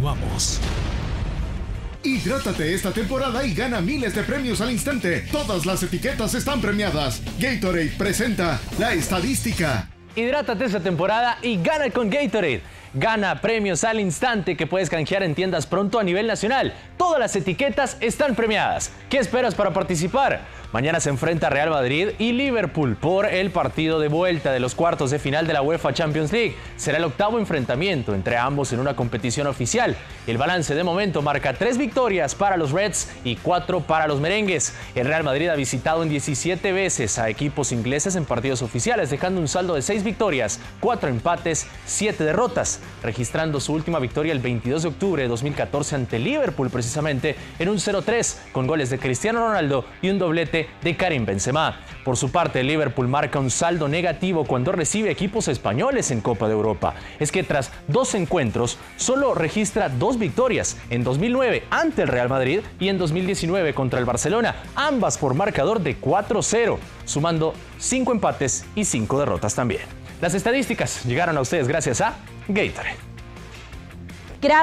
Continuamos. Hidrátate esta temporada y gana miles de premios al instante. Todas las etiquetas están premiadas. Gatorade presenta la estadística. Hidrátate esta temporada y gana con Gatorade. Gana premios al instante que puedes canjear en tiendas pronto a nivel nacional. Todas las etiquetas están premiadas. ¿Qué esperas para participar? Mañana se enfrenta Real Madrid y Liverpool por el partido de vuelta de los cuartos de final de la UEFA Champions League. Será el octavo enfrentamiento entre ambos en una competición oficial. El balance de momento marca tres victorias para los Reds y cuatro para los merengues. El Real Madrid ha visitado en 17 veces a equipos ingleses en partidos oficiales, dejando un saldo de seis victorias, cuatro empates, siete derrotas, registrando su última victoria el 22 de octubre de 2014 ante Liverpool precisamente en un 0-3 con goles de Cristiano Ronaldo y un doblete de Karim Benzema. Por su parte, Liverpool marca un saldo negativo cuando recibe equipos españoles en Copa de Europa. Es que tras dos encuentros, solo registra dos victorias, en 2009 ante el Real Madrid y en 2019 contra el Barcelona, ambas por marcador de 4-0, sumando cinco empates y cinco derrotas también. Las estadísticas llegaron a ustedes gracias a Gatorade. Gracias.